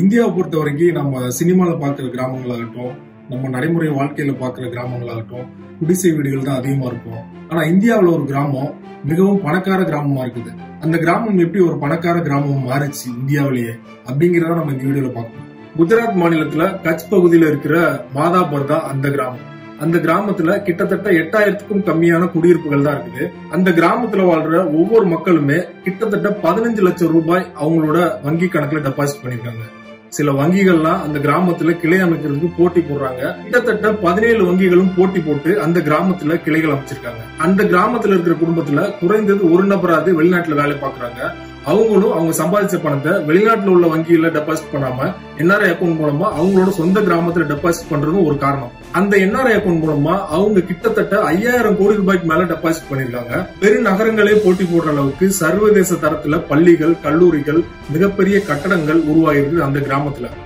இந்தியாவை பொறுத்த வரைக்கும் நம்ம சினிமாவில் பார்க்குற கிராமங்களாகட்டும் நம்ம நடைமுறை வாழ்க்கையில பார்க்குற கிராமங்களாகட்டும் குடிசை வீடுகள் தான் அதிகமா இருக்கும். ஆனா இந்தியாவில் ஒரு கிராமம் மிகவும் பணக்கார கிராமமா இருக்குது. அந்த கிராமம் எப்படி ஒரு பணக்கார கிராமம் மாறிச்சு இந்தியாவிலேயே அப்படிங்கிறத நம்ம இந்த வீடியோல பார்க்கணும். குஜராத் மாநிலத்துல கட்ச் பகுதியில இருக்கிற மாதாபர் தான் அந்த கிராமம். அந்த கிராமத்துல கிட்டத்தட்ட எட்டாயிரத்துக்கும் கம்மியான குடியிருப்புகள் தான் இருக்குது. அந்த கிராமத்துல வாழ்ற ஒவ்வொரு மக்களுமே கிட்டத்தட்ட பதினஞ்சு லட்சம் ரூபாய் அவங்களோட வங்கி கணக்குல டெபாசிட் பண்ணிருக்காங்க. சில வங்கிகள்லாம் அந்த கிராமத்துல கிளை அமைக்கிறதுக்கு போட்டி போடுறாங்க. கிட்டத்தட்ட பதினேழு வங்கிகளும் போட்டி போட்டு அந்த கிராமத்துல கிளைகள் அமைச்சிருக்காங்க. அந்த கிராமத்துல இருக்கிற குடும்பத்துல குறைந்தது ஒரு நபராது வெளிநாட்டுல வேலை பார்க்கறாங்க. அவங்களும் அவங்க சம்பாதிச்ச பணத்தை வெளிநாட்டுல உள்ள வங்கியில டெபாசிட் பண்ணாம என்ஆர்ஐ அக்கௌண்ட் மூலமா அவங்களோட சொந்த கிராமத்துல டெபாசிட் பண்றதும் ஒரு காரணம். அந்த என்ஆர்ஐ அக்கௌண்ட் மூலமா அவங்க கிட்டத்தட்ட ஐயாயிரம் கோடி ரூபாய்க்கு மேல டெபாசிட் பண்ணிருக்காங்க பெருநகரங்களே போட்டி போடுற அளவுக்கு சர்வதேச தரத்துல பள்ளிகள் கல்லூரிகள் மிகப்பெரிய கட்டடங்கள் உருவாகிருக்கு அந்த கிராமத்துல.